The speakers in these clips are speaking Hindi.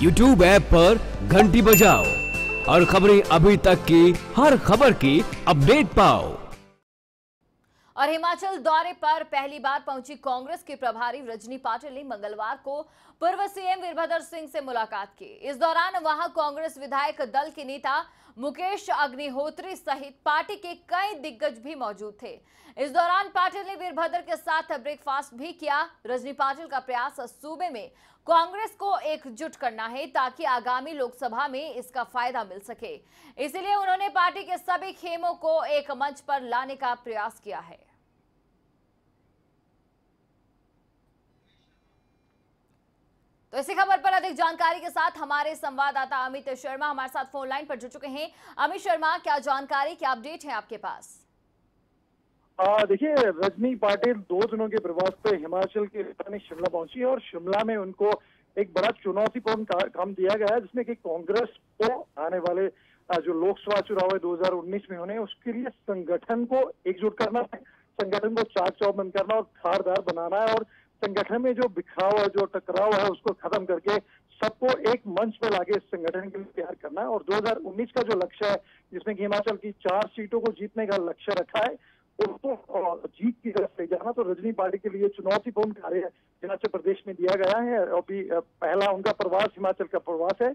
यूट्यूब ऐप पर घंटी बजाओ और खबरें अभी तक की, हर खबर की अपडेट पाओ। और हिमाचल दौरे पर पहली बार पहुँची कांग्रेस के प्रभारी रजनी पाटिल ने मंगलवार को पूर्व सीएम वीरभद्र सिंह से मुलाकात की। इस दौरान वहाँ कांग्रेस विधायक दल के नेता मुकेश अग्निहोत्री सहित पार्टी के कई दिग्गज भी मौजूद थे। इस दौरान पाटिल ने वीरभद्र के साथ ब्रेकफास्ट भी किया। रजनी पाटिल का प्रयास सूबे में कांग्रेस को एकजुट करना है ताकि आगामी लोकसभा में इसका फ़ायदा मिल सके। इसलिए उन्होंने पार्टी के सभी खेमों को एक मंच पर लाने का प्रयास किया है। तो इसी खबर पर अधिक जानकारी के साथ हमारे संवाददाता अमित शर्मा हमारे साथ फ़ोन लाइन पर जुड़ चुके हैं। अमित शर्मा, क्या जानकारी, क्या अपडेट है आपके पास? देखिए, रजनी पाटिल दो दिनों के प्रवास पे हिमाचल के राजधानी शिमला पहुँची है और शिमला में उनको एक बड़ा चुनौतीपूर्ण काम दिया गया है, जिसमें कि कांग्रेस को आने वाले जो लोकसभा चुनाव है 2019 में होने, उसके लिए संगठन को एकजुट करना है, संगठन को चाक चौबंद करना और खारदार बनाना है और संगठन में जो बिखराव है, जो टकराव है, उसको खत्म करके सबको एक मंच पर लाके संगठन के लिए तैयार करना है और 2019 का जो लक्ष्य है, जिसमें कि हिमाचल की चार सीटों को जीतने का लक्ष्य रखा है उसको जीत की तरफ़ ले जाना तो रजनी पार्टी के लिए चुनौतीपूर्ण कार्य हिमाचल प्रदेश में दिया गया है अभी पहला उनका प्रवास, हिमाचल का प्रवास है।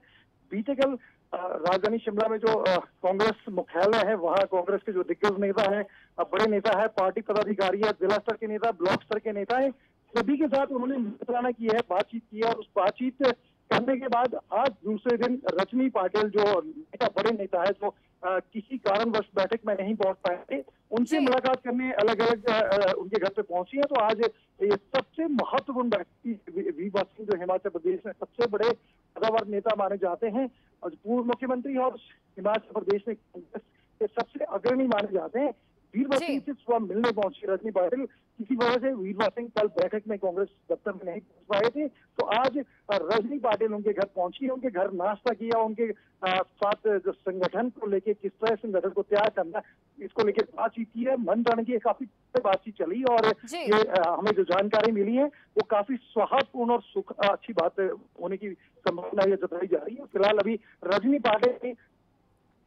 बीते कल राजधानी शिमला में जो कांग्रेस मुख्यालय है, वहाँ कांग्रेस के जो दिग्गज नेता है बड़े नेता है, पार्टी पदाधिकारी है, जिला स्तर के नेता, ब्लॉक स्तर के नेता है, सभी के साथ उन्होंने मित्राना की है, बातचीत की है, और उस बातचीत करने के बाद आज दूसरे दिन रजनी पाटिल, जो नेता, बड़े नेता है, जो किसी कारणवश बैठक में नहीं पहुँच पाए उनसे मुलाकात करने अलग अलग उनके घर पे पहुँची है तो आज ये सबसे महत्वपूर्ण व्यक्ति वी सिंह जो हिमाचल प्रदेश में सबसे बड़े पदावर नेता माने जाते हैं और पूर्व मुख्यमंत्री और हिमाचल प्रदेश में कांग्रेस के सबसे अग्रणी माने जाते हैं। वीरभद्र सिंह से सुबह मिलने पहुँची रजनी पाटिल किसी वजह से वीरभद्र सिंह कल बैठक में कांग्रेस दफ्तर में नहीं पहुँच पाए थे। तो आज रजनी पाटिल उनके घर पहुँची उनके घर नाश्ता किया उनके साथ जो संगठन को लेके किस तरह संगठन को तैयार करना इसको लेके बातचीत की है। मन जाने की काफ़ी बातचीत चली और ये हमें जो जानकारी मिली है वो काफ़ी सौहार्दपूर्ण और सुख अच्छी बात होने की संभावना यह जताई जा रही है। फ़िलहाल अभी रजनी पाटिल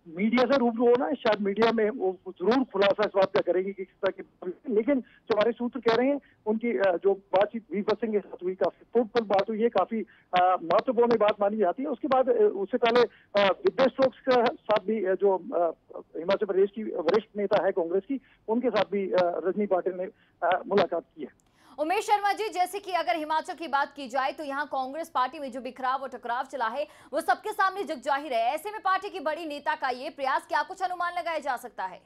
मीडिया से रूबरू होना है शायद मीडिया में वो ज़रूर खुलासा इस बात का करेगी कि किस तरह की लेकिन जो हमारे सूत्र कह रहे हैं, उनकी जो बातचीत वीरभद्र सिंह के साथ हुई, काफ़ी फ्रूटफुल बात हुई है, काफ़ी महत्वपूर्ण बात मानी जाती है। उसके बाद उससे पहले विद्या स्ट्रोक्स के साथ भी जो हिमाचल प्रदेश की वरिष्ठ नेता है कांग्रेस की, उनके साथ भी रजनी पाटिल ने मुलाकात की है। उमेश शर्मा जी, जैसे कि अगर हिमाचल की बात की जाए तो यहाँ कांग्रेस पार्टी में जो बिखराव और टकराव चला है, वो सबके सामने जग ज़ाहिर है। ऐसे में पार्टी की बड़ी नेता का ये प्रयास, क्या कुछ अनुमान लगाया जा सकता है?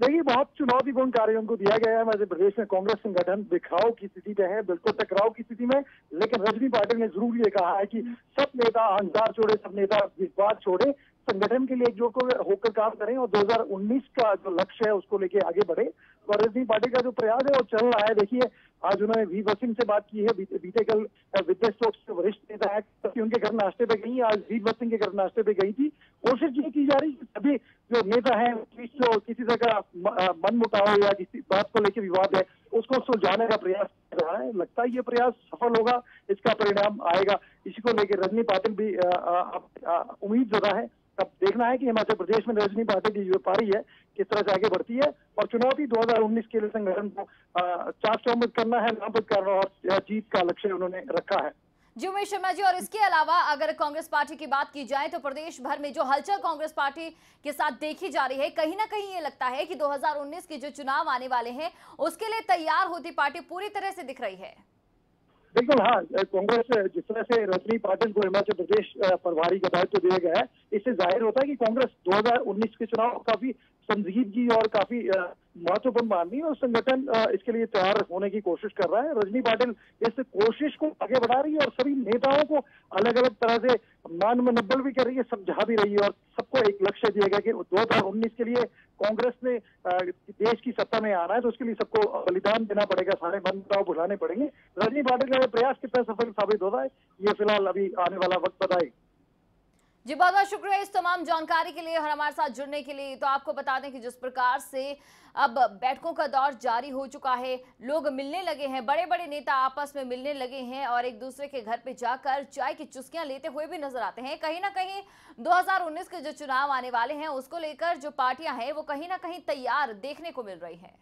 देखिए बहुत चुनौतीपूर्ण कार्य उनको दिया गया है। मध्य प्रदेश में कांग्रेस संगठन बिखराव की स्थिति में है, बिल्कुल टकराव की स्थिति में, लेकिन रजनी पाटिल ने ज़रूर ये कहा है कि सब नेता अहंकार छोड़े, सब नेता विश्वास छोड़े, संगठन के लिए एकजुट होकर काम करें और 2019 का जो लक्ष्य है, उसको लेके आगे बढ़े। और रजनी पाटिल का जो प्रयास है, वो चल रहा है। देखिए आज उन्होंने वी वसीम से बात की है, बीते कल विद्या स्टोक से वरिष्ठ नेता है उनके घर नाश्ते पे गई, आज वी वसिंह के घर नाश्ते पे गई थी। कोशिश ये की जा रही है सभी जो नेता है जो किसी तरह का मन मुटाव या किसी बात को लेकर विवाद है, उसको सुलझाने का प्रयास कर रहा है। लगता है ये प्रयास सफल होगा, इसका परिणाम आएगा। इसी को लेकर रजनी पाटिल भी उम्मीद जरा है। अब देखना है कि हिमाचल प्रदेश में रजनी पार्टी की जो पारी है, किस तरह से आगे बढ़ती है। और चुनौती 2019 के लिए संगठन को चाक चौमत करना है नामजद करना और जीत का लक्ष्य उन्होंने रखा है। जी उमेश शर्मा जी, और इसके अलावा अगर कांग्रेस पार्टी की बात की जाए तो प्रदेश भर में जो हलचल कांग्रेस पार्टी के साथ देखी जा रही है, कहीं ना कहीं ये लगता है कि 2019 के जो चुनाव आने वाले हैं, उसके लिए तैयार होती पार्टी पूरी तरह से दिख रही है। बिल्कुल हाँ कांग्रेस जिस तरह से रजनी पाटिल को हिमाचल प्रदेश प्रभारी का दायित्व दिया गया है, इससे ज़ाहिर होता है कि कांग्रेस 2019 के चुनाव काफ़ी संजीदगी और काफ़ी महत्वपूर्ण मान माननी और संगठन इसके लिए तैयार होने की कोशिश कर रहा है। रजनी पाटिल इस कोशिश को आगे बढ़ा रही है और सभी नेताओं को अलग अलग तरह से मान मनब्बल भी कर रही है, समझा भी रही है। और सबको एक लक्ष्य दिया गया कि दो हज़ार उन्नीस के लिए कांग्रेस ने देश की सत्ता में आना है तो उसके लिए सबको बलिदान देना पड़ेगा, सारे मन मुटाव बुलाने पड़ेंगे। रजनी पाटिल का प्रयास कितना सफल साबित हो रहा है, ये फ़िलहाल अभी आने वाला वक्त बताएगा। जी, बहुत बहुत शुक्रिया इस तमाम जानकारी के लिए और हमारे साथ जुड़ने के लिए। तो आपको बता दें कि जिस प्रकार से अब बैठकों का दौर जारी हो चुका है, लोग मिलने लगे हैं बड़े बड़े नेता आपस में मिलने लगे हैं और एक दूसरे के घर पे जाकर चाय की चुस्कियाँ लेते हुए भी नज़र आते हैं। कहीं ना कहीं 2019 के जो चुनाव आने वाले हैं, उसको लेकर जो पार्टियाँ हैं, वो कहीं ना कहीं तैयार देखने को मिल रही हैं।